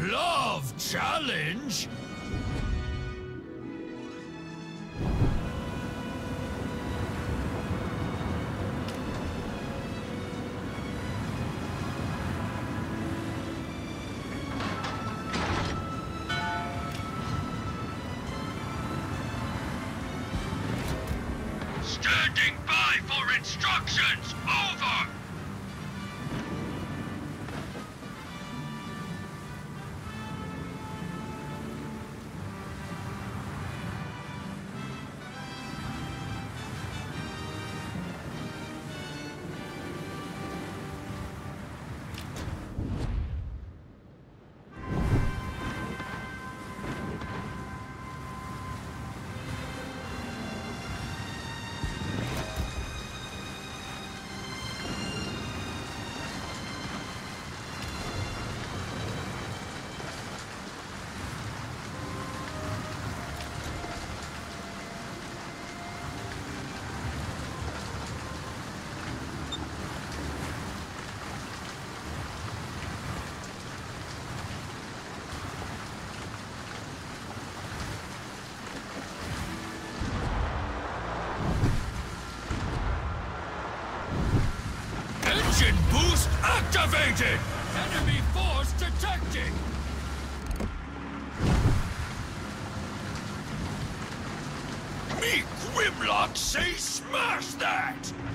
Glove Challenge? Standing by for instructions! Over! Boost activated! Enemy force detected! Me Grimlock say smash that!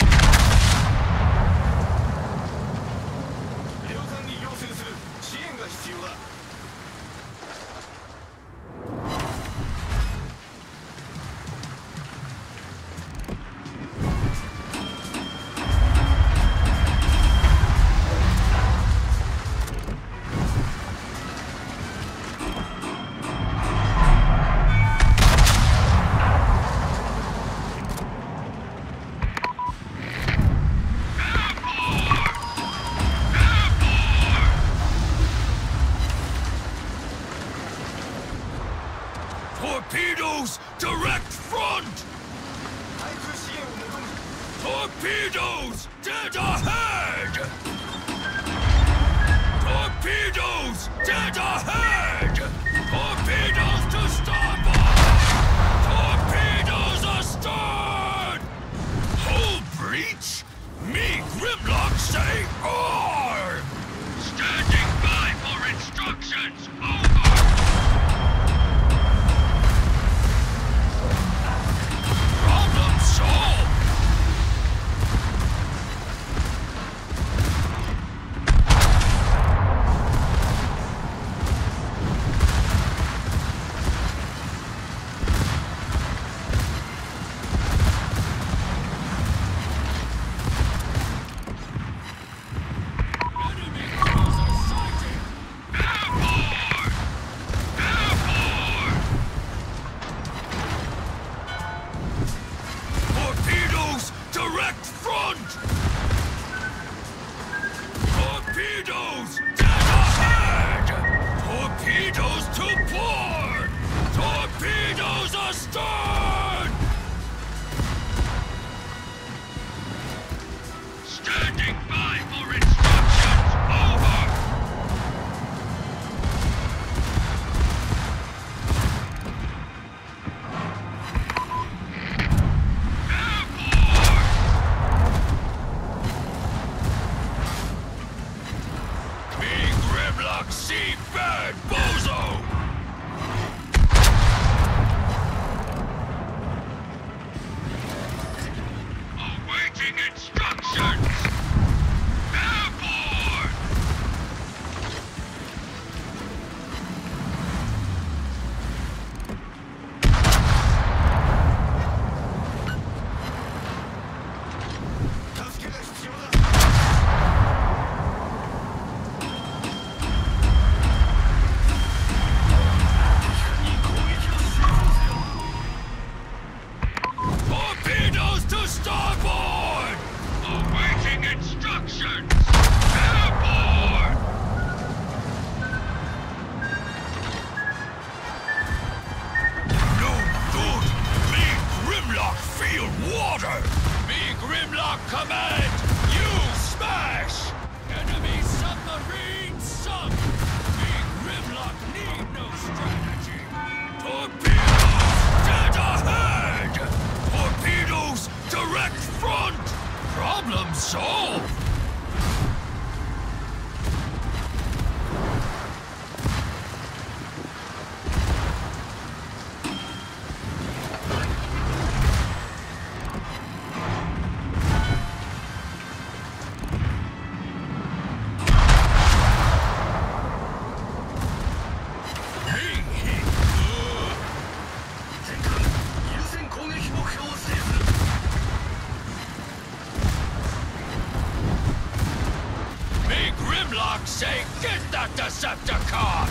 Grimlock say get that Decepticon!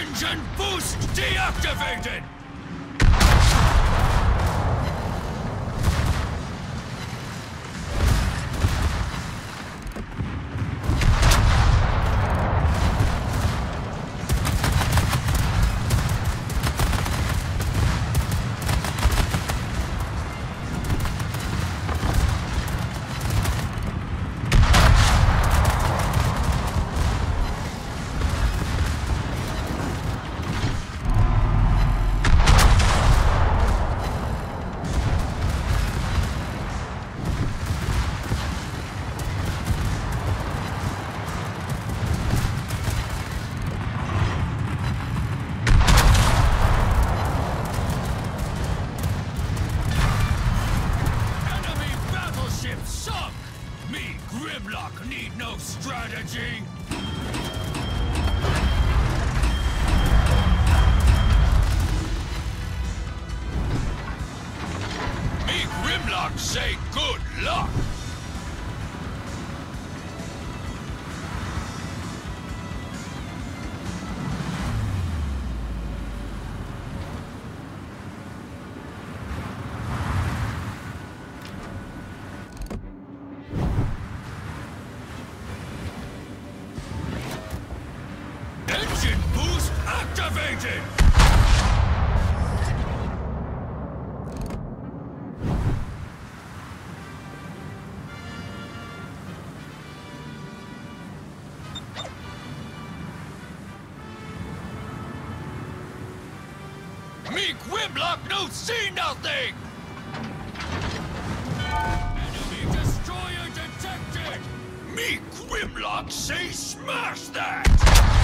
Engine boost deactivated! Grimlock, say good luck! Me Grimlock no see nothing! Enemy destroyer detected! Me Grimlock say smash that!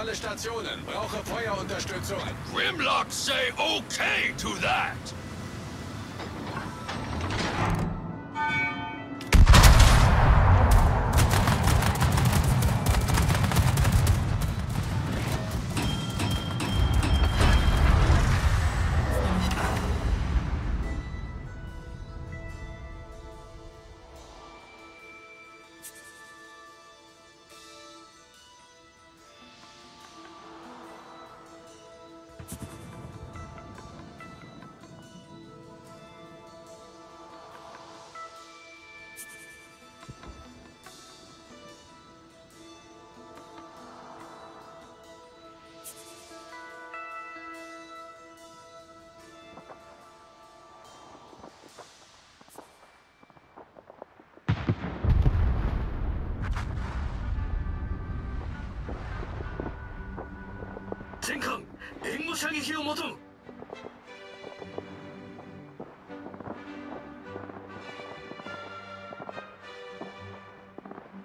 Alle Stationen, brauche Feuerunterstützung. Grimlock say okay to that. 援護射撃を求む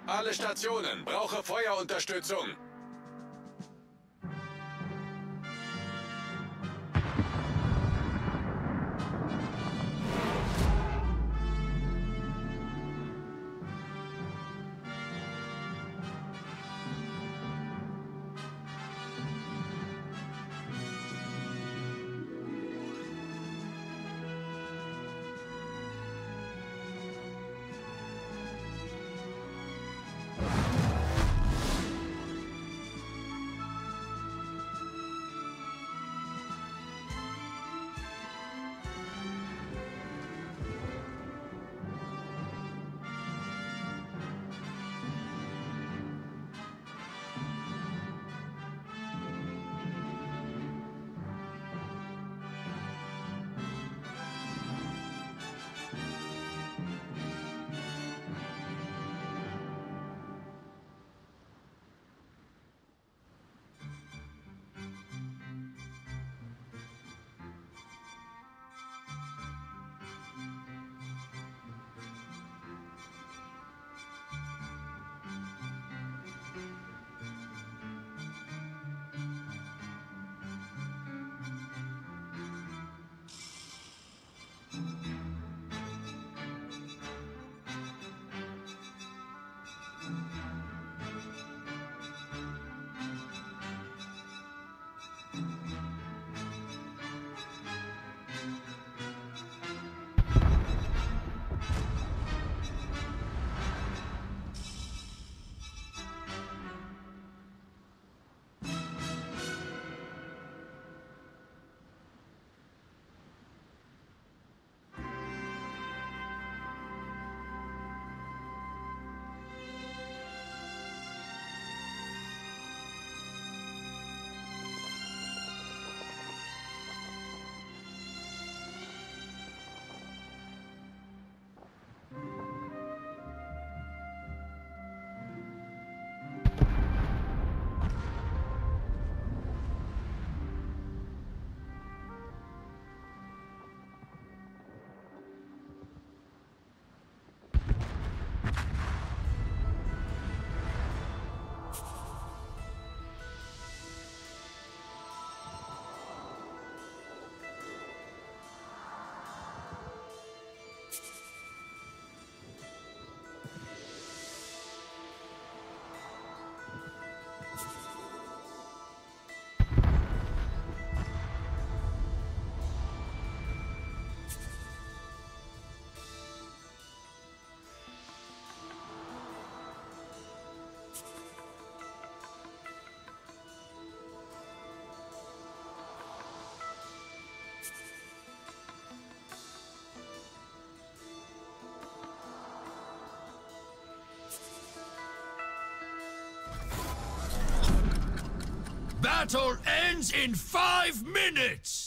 alle Stationen, brauche Feuerunterstützung. Battle ends in five minutes!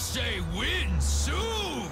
Say win soon!